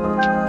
Bye.